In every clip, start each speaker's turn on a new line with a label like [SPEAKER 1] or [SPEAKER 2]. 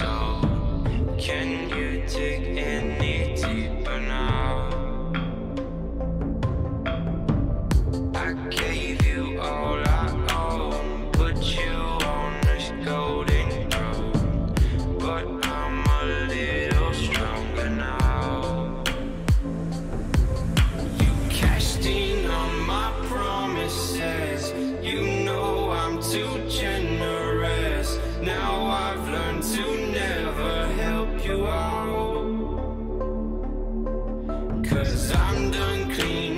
[SPEAKER 1] soul. Can you dig any deeper now? I gave you all I own, put you on this golden. But I'm a little stronger now. You my promises, you know I'm too. Cause I'm done clean.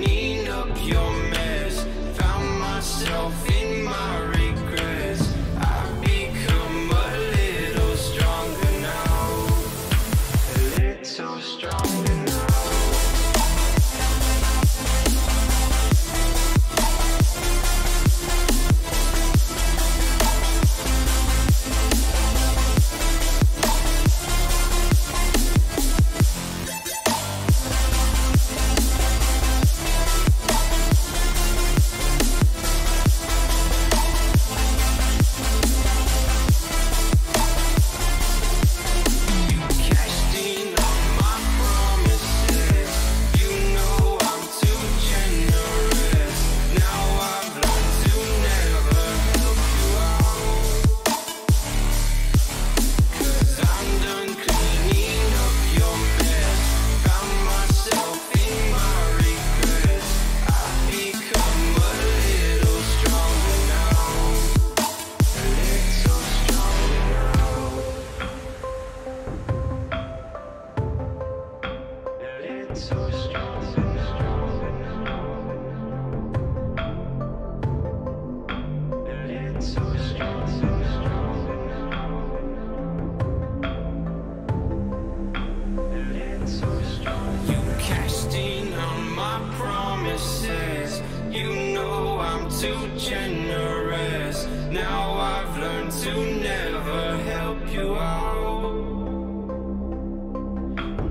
[SPEAKER 1] my promises. You know I'm too generous. Now I've learned to never help you out.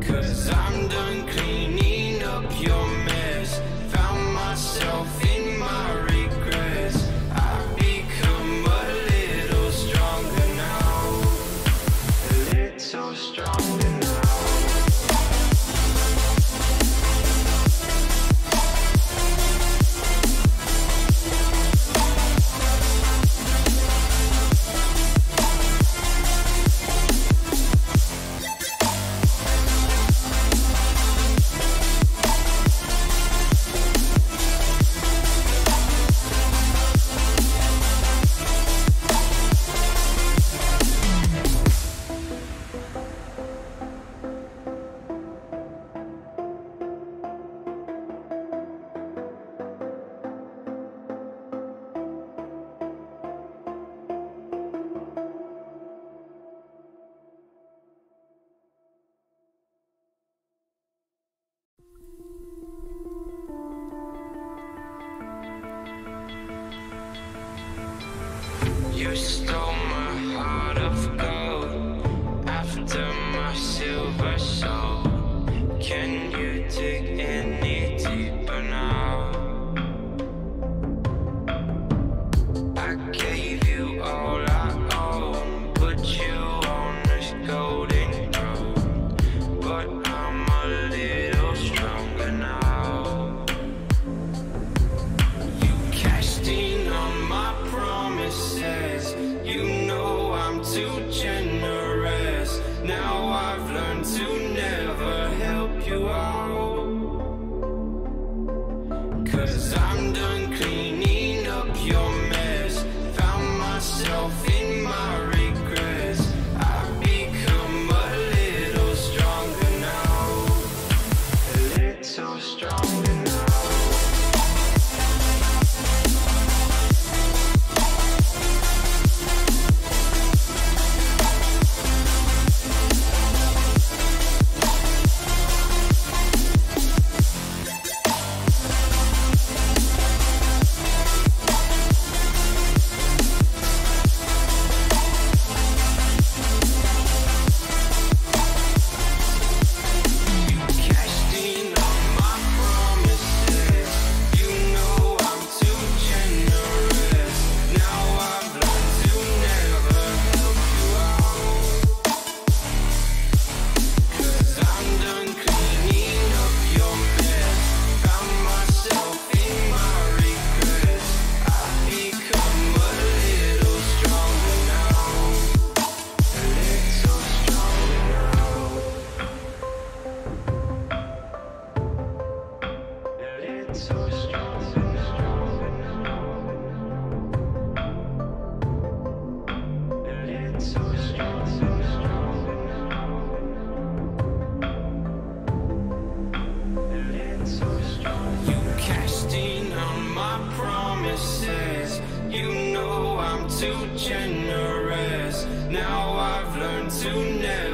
[SPEAKER 1] Cause I'm done cleaning. You stole my heart, of forgot. your mess. Found myself too generous. Now I've learned to never